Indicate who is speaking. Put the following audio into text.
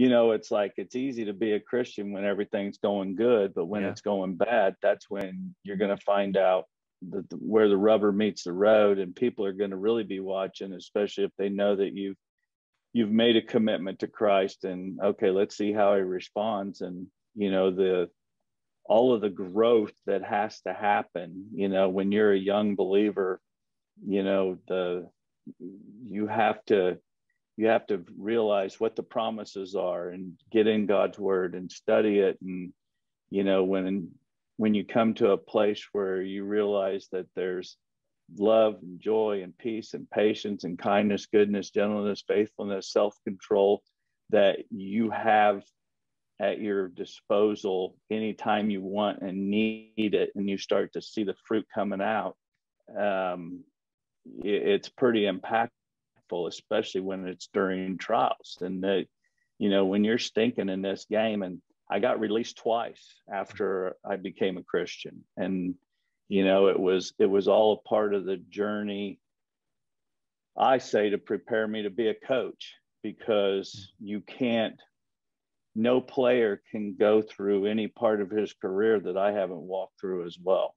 Speaker 1: you know, it's like it's easy to be a Christian when everything's going good, but when
Speaker 2: Yeah.
Speaker 1: it's going bad, that's when you're going to find out the, the- where the rubber meets the road, and people are going to really be watching, especially if they know that you've you've made a commitment to Christ, and okay, let's see how he responds, and you know the all of the growth that has to happen. You know, when you're a young believer, you know the you have to you have to realize what the promises are and get in God's word and study it. And you know when when you come to a place where you realize that there's love and joy and peace and patience and kindness goodness gentleness faithfulness self-control that you have at your disposal anytime you want and need it and you start to see the fruit coming out um, it- it's pretty impactful especially when it's during trials and that you know when you're stinking in this game and i got released twice after i became a christian and you know it was it was all a part of the journey i say to prepare me to be a coach because you can't no player can go through any part of his career that i haven't walked through as well